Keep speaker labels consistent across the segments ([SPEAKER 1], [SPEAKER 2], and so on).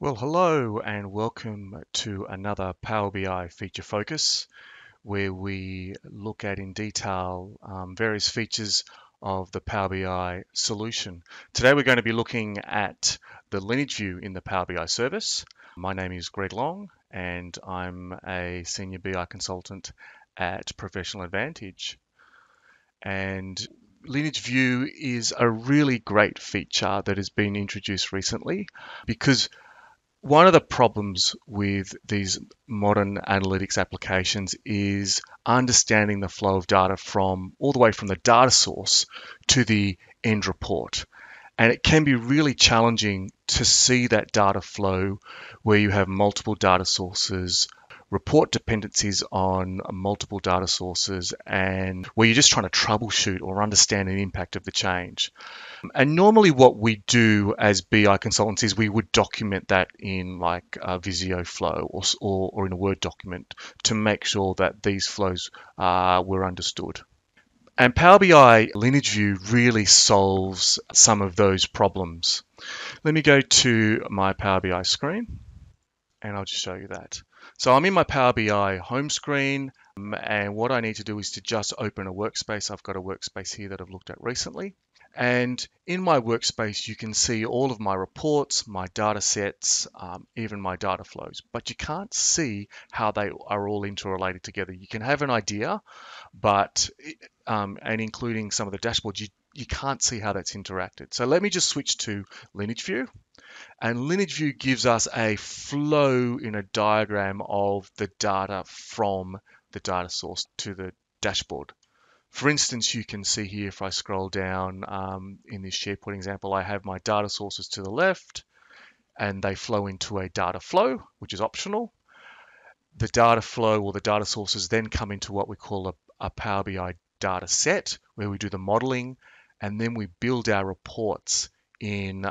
[SPEAKER 1] Well, hello and welcome to another Power BI feature focus where we look at in detail um, various features of the Power BI solution. Today we're going to be looking at the lineage view in the Power BI service. My name is Greg Long and I'm a senior BI consultant at Professional Advantage. And Lineage View is a really great feature that has been introduced recently because one of the problems with these modern analytics applications is understanding the flow of data from all the way from the data source to the end report. And it can be really challenging to see that data flow where you have multiple data sources report dependencies on multiple data sources and where you're just trying to troubleshoot or understand an impact of the change. And normally, what we do as BI consultants is we would document that in like a Visio flow or, or, or in a Word document to make sure that these flows uh, were understood. And Power BI Lineage View really solves some of those problems. Let me go to my Power BI screen and I'll just show you that. So I'm in my Power BI home screen um, and what I need to do is to just open a workspace. I've got a workspace here that I've looked at recently. And in my workspace, you can see all of my reports, my data sets, um, even my data flows, but you can't see how they are all interrelated together. You can have an idea, but, um, and including some of the dashboards, you, you can't see how that's interacted. So let me just switch to Lineage View. And Lineage View gives us a flow in a diagram of the data from the data source to the dashboard. For instance, you can see here if I scroll down um, in this SharePoint example, I have my data sources to the left and they flow into a data flow, which is optional. The data flow or the data sources then come into what we call a, a Power BI data set where we do the modeling and then we build our reports in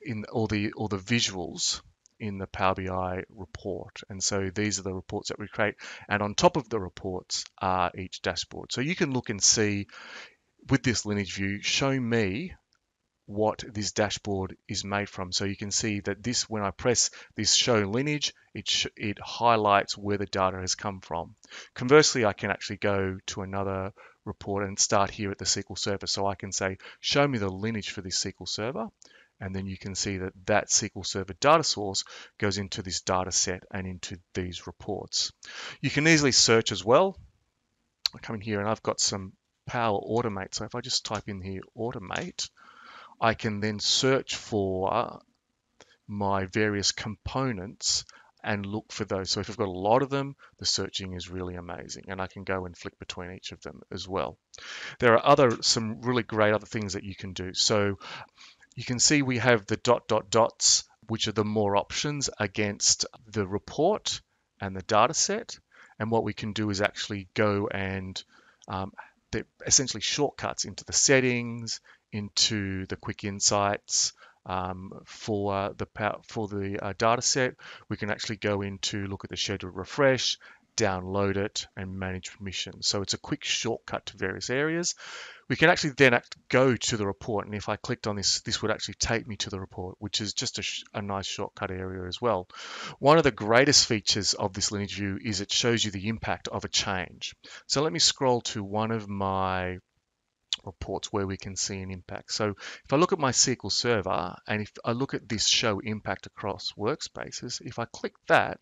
[SPEAKER 1] in all the all the visuals in the Power BI report. And so these are the reports that we create. And on top of the reports are each dashboard. So you can look and see with this lineage view, show me what this dashboard is made from. So you can see that this, when I press this show lineage, it, it highlights where the data has come from. Conversely, I can actually go to another report and start here at the SQL Server. So I can say, show me the lineage for this SQL Server and then you can see that that SQL Server data source goes into this data set and into these reports. You can easily search as well. I come in here and I've got some Power Automate. So if I just type in here Automate, I can then search for my various components and look for those. So if I've got a lot of them, the searching is really amazing and I can go and flick between each of them as well. There are other some really great other things that you can do. So you can see we have the dot dot dots, which are the more options against the report and the data set. And what we can do is actually go and um, essentially shortcuts into the settings, into the quick insights, um, for the for the uh, data set. We can actually go into look at the scheduled refresh, download it, and manage permissions. So it's a quick shortcut to various areas. We can actually then go to the report, and if I clicked on this, this would actually take me to the report, which is just a, a nice shortcut area as well. One of the greatest features of this lineage view is it shows you the impact of a change. So let me scroll to one of my reports where we can see an impact. So if I look at my SQL Server and if I look at this show impact across workspaces, if I click that,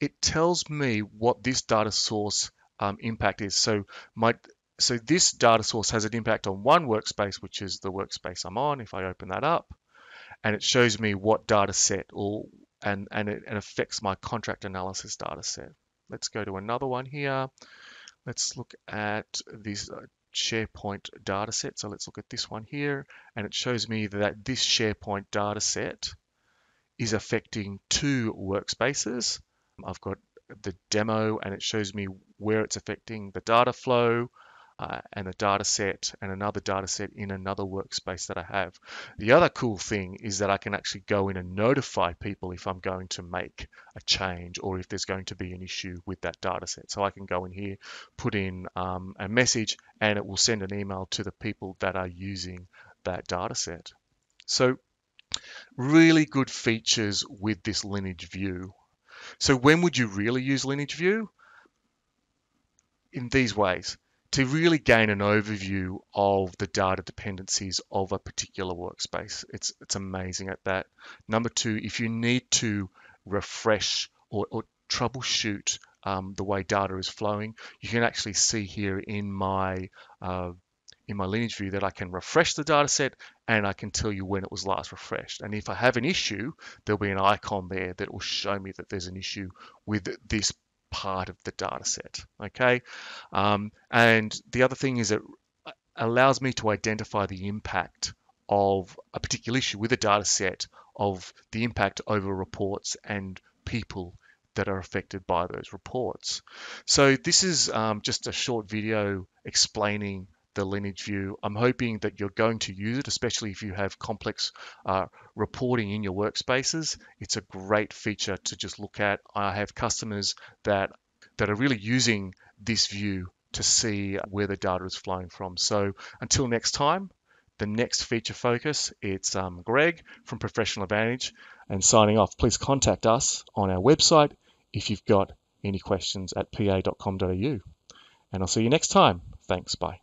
[SPEAKER 1] it tells me what this data source um, impact is. So my so this data source has an impact on one workspace, which is the workspace I'm on. If I open that up, and it shows me what data set or and and it, it affects my contract analysis data set. Let's go to another one here. Let's look at this uh, SharePoint data set. So let's look at this one here, and it shows me that this SharePoint data set is affecting two workspaces. I've got the demo and it shows me where it's affecting the data flow, uh, and a data set and another data set in another workspace that I have. The other cool thing is that I can actually go in and notify people if I'm going to make a change or if there's going to be an issue with that data set. So I can go in here, put in um, a message, and it will send an email to the people that are using that data set. So Really good features with this lineage view. So when would you really use lineage view? In these ways to really gain an overview of the data dependencies of a particular workspace. It's, it's amazing at that. Number two, if you need to refresh or, or troubleshoot um, the way data is flowing, you can actually see here in my uh, in my lineage view that I can refresh the data set and I can tell you when it was last refreshed. And if I have an issue, there'll be an icon there that will show me that there's an issue with this part of the data set. Okay. Um, and the other thing is it allows me to identify the impact of a particular issue with a data set of the impact over reports and people that are affected by those reports. So this is um, just a short video explaining the lineage view. I'm hoping that you're going to use it, especially if you have complex uh, reporting in your workspaces. It's a great feature to just look at. I have customers that that are really using this view to see where the data is flowing from. So until next time, the next feature focus, it's um, Greg from Professional Advantage and signing off. Please contact us on our website if you've got any questions at pa.com.au. And I'll see you next time. Thanks. Bye.